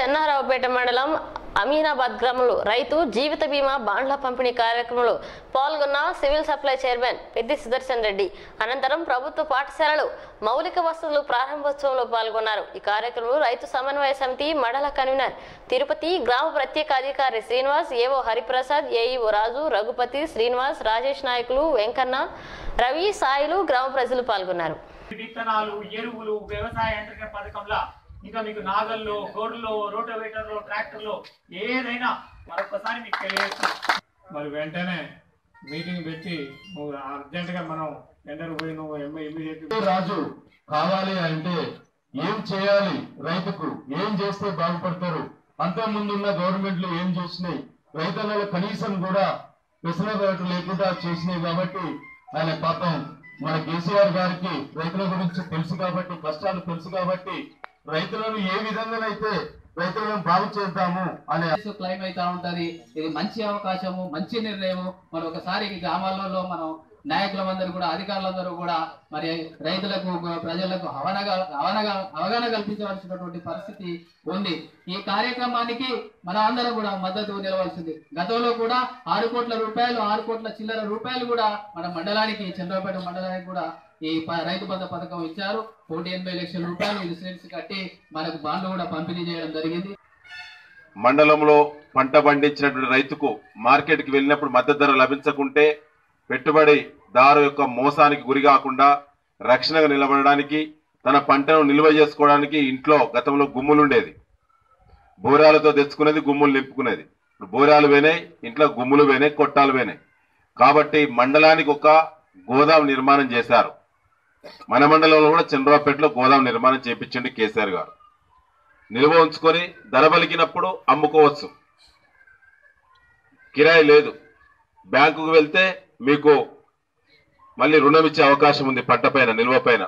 చెన్నారావుపేట మండలం అమీనాబాద్ గ్రామంలో రైతు జీవిత బీమా బాండ్ల పంపిణీ కార్యక్రమంలో పాల్గొన్న civil supply chairman Peddi Sudarshan Reddy. అనంతరం ప్రభుత్వ పాఠశాలలు మౌలిక వసతులు ప్రారంభోత్సవంలో పాల్గొన్నారు. ఈ కార్యక్రమంలో రైతు సమన్వయ సమితి మండల కన్వీనర్ తిరుపతి గ్రామ ప్రత్యేక అధికారి శ్రీనివాస్ ఏవో హరిప్రసాద్ ఏఈఓ రాజు రఘుపతి శ్రీనివాస్ రాజేష్ నాయకులు వెంకన్న రవి సాయిలు గ్రామ ప్రజలు పాల్గొన్నారు. విత్తనాలు ఎరువులు వ్యవసాయ యంత్రిక పథకంలో ఇంకా మీకు నాగల్లో గోర్లో రోటోవేటర్లో ట్రాక్టర్లో ఏదైనా మరొకసారి మీకు తెలియజేస్తాం. మరి వెంటనే మీటింగ్ పెట్టి నువ్వు అర్జెంటుగా మనం టెండర్ పోయి నువ్వు ఇమీడియట్ రాజు కావాలి అంటే ఏం చేయాలి? రైతుకు ఏం చేస్తే బాగుపడతారు? అంత ముందున్న గవర్నమెంట్లు ఏం చేసినాయి? రైతులలో కనీసం కూడా వెసులుబాటు లేకుండా చేసినాయి కాబట్టి ఆయన పాపం మన కేసీఆర్ గారికి రైతుల గురించి తెలుసు కాబట్టి కష్టాలు తెలుసు కాబట్టి రైతులను ఏ విధంగానైతే రైతులను బాగు చేద్దాము అనే క్లైమ్ అవుతా ఉంటది. ఇది మంచి అవకాశము మంచి నిర్ణయము. మరి ఒకసారి గ్రామాలలో మనం నాయకులందరూ కూడా అధికారులందరూ కూడా మరి రైతులకు ప్రజలకు అవనగా అవనగా అవగాహన కల్పించవలసినటువంటి పరిస్థితి ఉంది. ఈ కార్యక్రమానికి మన అందరం కూడా మద్దతు నిలవలసింది. గతంలో కూడా ఆరు కోట్ల రూపాయలు ఆరు కోట్ల చిల్లర రూపాయలు కూడా మన మండలానికి చంద్రపేట మండలానికి కూడా ఈ రైతు బంధ పథకం ఇచ్చారు. కోటి ఎనభై లక్షల రూపాయలు ఇన్సూరెన్స్ కట్టి మనకు బాండ్లు కూడా పంపిణీ చేయడం జరిగింది. మండలంలో పంట పండించినటువంటి రైతుకు మార్కెట్కి వెళ్ళినప్పుడు మద్దతు ధర లభించకుంటే పెట్టుబడి దారు యొక్క మోసానికి గురి కాకుండా రక్షణగా నిలబడడానికి తన పంటను నిల్వ చేసుకోవడానికి ఇంట్లో గతంలో గుమ్ములు ఉండేది. బోరాలతో తెచ్చుకునేది గుమ్ములు నింపుకునేది. ఇప్పుడు బోరాలు పోయినాయి ఇంట్లో గుమ్ములు పోయినాయి కొట్టాలు పోయినాయి కాబట్టి మండలానికి ఒక గోదాం నిర్మాణం చేశారు. మన మండలంలో కూడా చంద్రబాబుపేటలో గోదాం నిర్మాణం చేపించండి కేసీఆర్ గారు. నిల్వ ఉంచుకొని ధర పలికినప్పుడు అమ్ముకోవచ్చు. కిరాయి లేదు. బ్యాంకుకు వెళ్తే మీకు మళ్ళీ రుణం ఇచ్చే అవకాశం ఉంది పట్ట పైన నిల్వ పైన.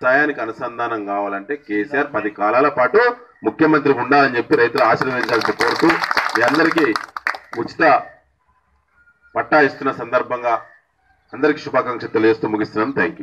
వ్యవసాయానికి అనుసంధానం కావాలంటే కేసీఆర్ పది కాలాల పాటు ముఖ్యమంత్రి ఉండాలని చెప్పి రైతులు ఆశీర్వదించాల్సి కోరుతూ మీ అందరికీ ఉచిత పట్టా ఇస్తున్న సందర్భంగా అందరికి శుభాకాంక్షలు తెలియజేస్తూ ముగిస్తున్నాం థ్యాంక్